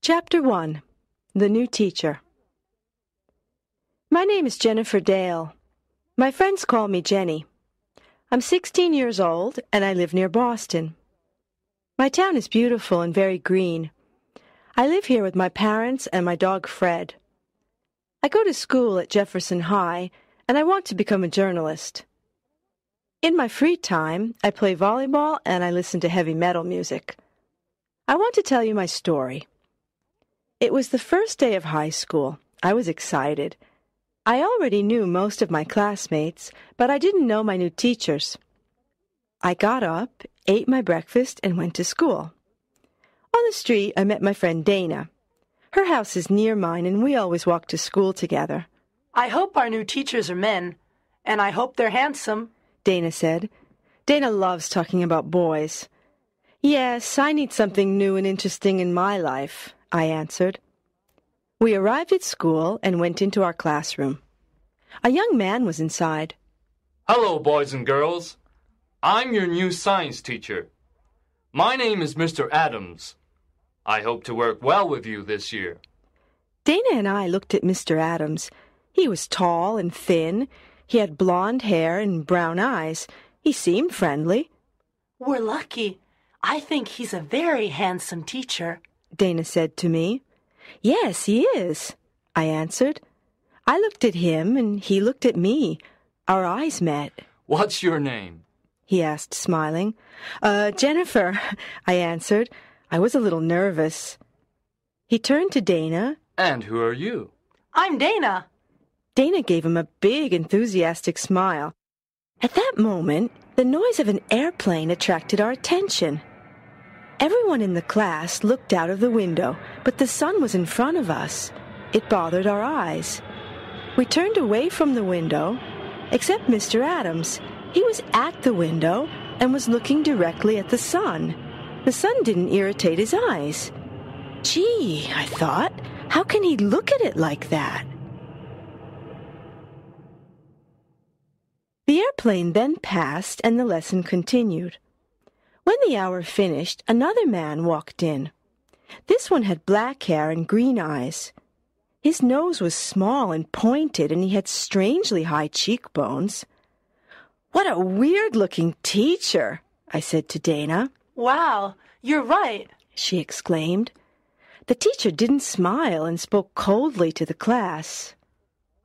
Chapter 1 The New Teacher My name is Jennifer Dale. My friends call me Jenny. I'm 16 years old and I live near Boston. My town is beautiful and very green. I live here with my parents and my dog Fred. I go to school at Jefferson High and I want to become a journalist. In my free time, I play volleyball and I listen to heavy metal music. I want to tell you my story. It was the first day of high school. I was excited. I already knew most of my classmates, but I didn't know my new teachers. I got up, ate my breakfast, and went to school. On the street, I met my friend Dana. Her house is near mine, and we always walk to school together. I hope our new teachers are men, and I hope they're handsome, Dana said. Dana loves talking about boys. Yes, I need something new and interesting in my life. I answered. We arrived at school and went into our classroom. A young man was inside. Hello, boys and girls. I'm your new science teacher. My name is Mr. Adams. I hope to work well with you this year. Dana and I looked at Mr. Adams. He was tall and thin. He had blond hair and brown eyes. He seemed friendly. We're lucky. I think he's a very handsome teacher. Dana said to me. Yes, he is, I answered. I looked at him and he looked at me. Our eyes met. What's your name? he asked, smiling. Uh, Jennifer, I answered. I was a little nervous. He turned to Dana. And who are you? I'm Dana. Dana gave him a big, enthusiastic smile. At that moment, the noise of an airplane attracted our attention. Everyone in the class looked out of the window, but the sun was in front of us. It bothered our eyes. We turned away from the window, except Mr. Adams. He was at the window and was looking directly at the sun. The sun didn't irritate his eyes. Gee, I thought, how can he look at it like that? The airplane then passed and the lesson continued. When the hour finished, another man walked in. This one had black hair and green eyes. His nose was small and pointed, and he had strangely high cheekbones. What a weird looking teacher, I said to Dana. Wow, you're right, she exclaimed. The teacher didn't smile and spoke coldly to the class.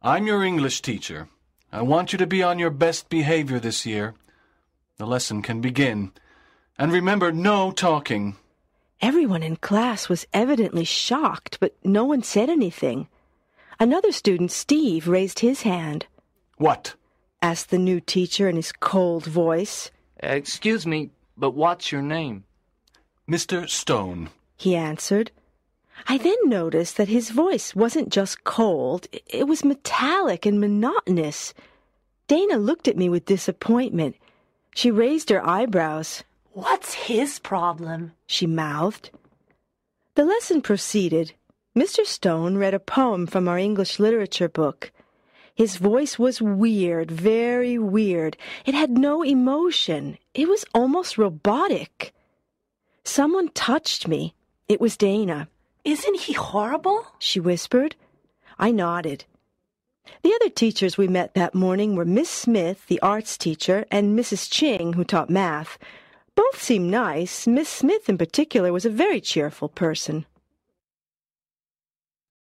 I'm your English teacher. I want you to be on your best behavior this year. The lesson can begin. And remember, no talking. Everyone in class was evidently shocked, but no one said anything. Another student, Steve, raised his hand. What? asked the new teacher in his cold voice. Excuse me, but what's your name? Mr. Stone, he answered. I then noticed that his voice wasn't just cold, it was metallic and monotonous. Dana looked at me with disappointment. She raised her eyebrows. What's his problem? she mouthed. The lesson proceeded. Mr. Stone read a poem from our English literature book. His voice was weird, very weird. It had no emotion. It was almost robotic. Someone touched me. It was Dana. Isn't he horrible? she whispered. I nodded. The other teachers we met that morning were Miss Smith, the arts teacher, and Mrs. Ching, who taught math. Both seemed nice. Miss Smith, in particular, was a very cheerful person.